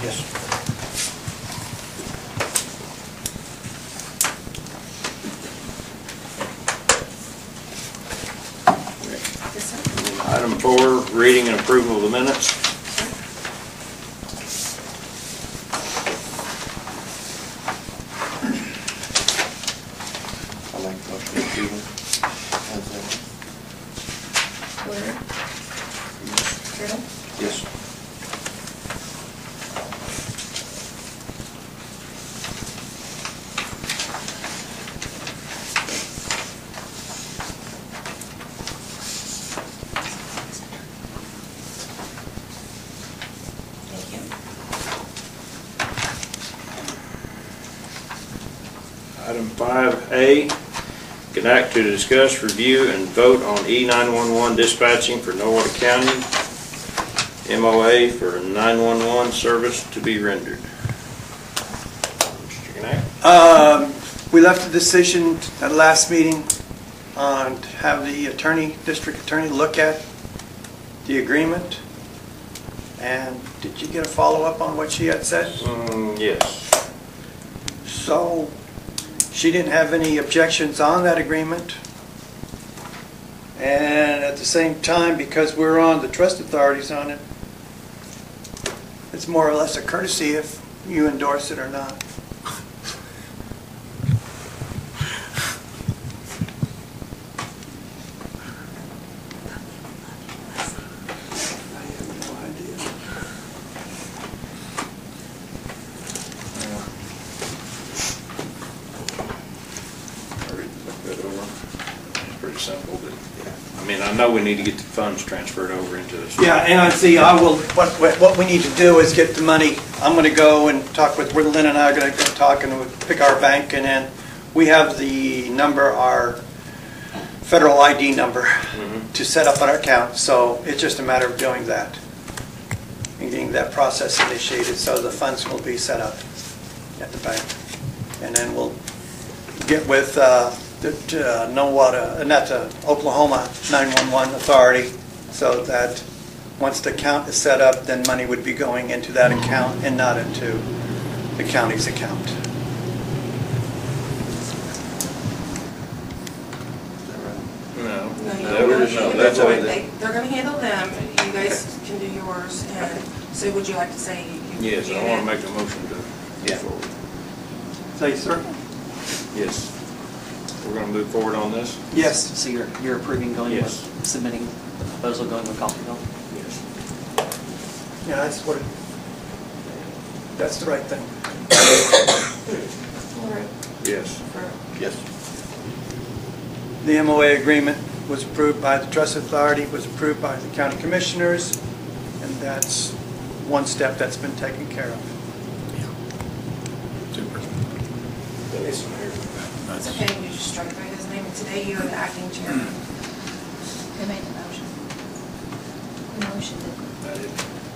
Yes. Yes. Item four, reading and approval of the minutes. I like motion to approve. How's that? Word. Turtle. Yes. Thank you. Item five A, can act to discuss, review, and vote on E nine-one-one dispatching for Nowata County. MOA for nine-one-one service to be rendered. Mr. Um, We left a decision at last meeting on to have the attorney, district attorney, look at the agreement. And did you get a follow-up on what she had said? Mm, yes. So, she didn't have any objections on that agreement. And at the same time, because we're on the trust authorities on it, it's more or less a courtesy if you endorse it or not. I have no idea. I read looked that over. It's pretty simple, but, yeah. I mean, I know we need to get the funds transferred over into this. Yeah, and I see, I will, what, what what we need to do is get the money, I'm gonna go and talk with, Lynn and I are gonna go talk and we'll pick our bank, and then we have the number, our federal ID number Mhm. to set up an account, so it's just a matter of doing that. And getting that process initiated, so the funds will be set up at the bank. And then we'll get with, uh, the, uh, Nowata, uh, not the Oklahoma 911 authority, so that once the account is set up, then money would be going into that account and not into the county's account. No. No, you That don't wanna no, that's them. what They- They're gonna handle them, you guys can do yours, and so would you like to say you? Yes, I want it? to make a motion to Yeah. Say, sir? Yes. We're going to move forward on this? Yes. So you're, you're approving going Yes. with, submitting the proposal going with Coffeyville? Yes. Yeah, that's what, that's the right thing. Word. Yes. Yes. The MOA agreement was approved by the trust authority, was approved by the county commissioners, and that's one step that's been taken care of. It's okay, You just strike by his name, today you're the acting chair. Who made the motion? The motion did.